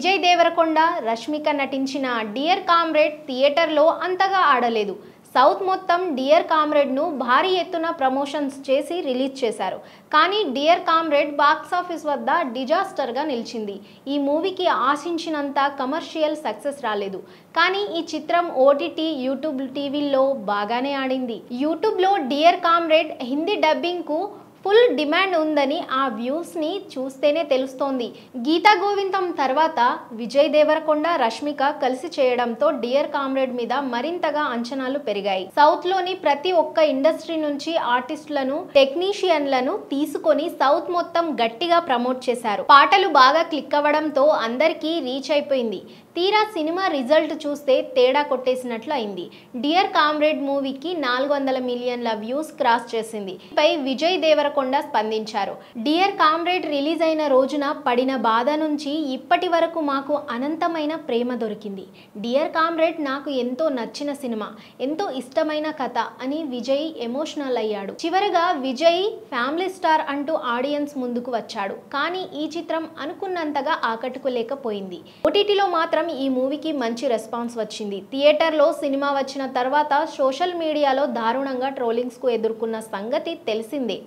విజయ్ దేవరకొండ రష్మిక నటించిన dear comrade థియేటర్లో అంతగా ఆడలేదు. సౌత్ మొత్తం డియర్ కామ్రేడ్ను భారీ ఎత్తున ప్రమోషన్స్ చేసి రిలీజ్ చేశారు. కానీ డియర్ కామ్రేడ్ బాక్సాఫీస్ వద్ద డిజాస్టర్గా నిలిచింది. ఈ మూవీకి ఆశించినంత కమర్షియల్ సక్సెస్ రాలేదు. కానీ ఈ చిత్రం ఓటీటీ యూట్యూబ్ టీవీల్లో బాగానే ఆడింది. యూట్యూబ్లో డియర్ కామ్రేడ్ హిందీ డబ్బింగ్కు ఫుల్ డిమాండ్ ఉందని ఆ వ్యూస్ని చూస్తేనే తెలుస్తోంది. గీతా గోవిందం తర్వాత విజయ్ దేవరకొండ రష్మిక కలిసి చేయడంతో డియర్ కామ్రేడ్ మీద మరింతగా అంచనాలు పెరిగాయి. సౌత్లోని ప్రతి ఒక్క ఇండస్ట్రీ నుంచి ఆర్టిస్టులను టెక్నీషియన్లను తీసుకొని సౌత్ మొత్తం గట్టిగా ప్రమోట్ చేశారు. పాటలు బాగా క్లిక్ అవ్వడంతో అందరికీ రీచ్ అయిపోయింది. తీరా సినిమా రిజల్ట్ చూస్తే తేడా కొట్టేసినట్లు అయింది. డియర్ కామ్రేడ్ మూవీకి నాలుగు వందల మిలియన్ల వ్యూస్ క్రాస్ చేసింది. పై విజయ్ దేవరకొండ స్పందించారు. డియర్ కామ్రేడ్ రిలీజ్ అయిన రోజున పడిన బాధ నుంచి ఇప్పటి వరకు మాకు అనంతమైన ప్రేమ దొరికింది. డియర్ కామ్రేడ్ నాకు ఎంతో నచ్చిన సినిమా ఎంతో ఇష్టమైన కథ అని విజయ్ ఎమోషనల్ అయ్యాడు. చివరగా విజయ్ ఫ్యామిలీ స్టార్ అంటూ ఆడియన్స్ ముందుకు వచ్చాడు. కానీ ఈ చిత్రం అనుకున్నంతగా ఆకట్టుకోలేకపోయింది. ఓటీటీలో మాత్రం ఈ మూవీకి మంచి రెస్పాన్స్ వచ్చింది. థియేటర్లో సినిమా వచ్చిన తర్వాత సోషల్ మీడియాలో దారుణంగా ట్రోలింగ్స్కు ఎదుర్కొన్న సంగతి తెలిసిందే.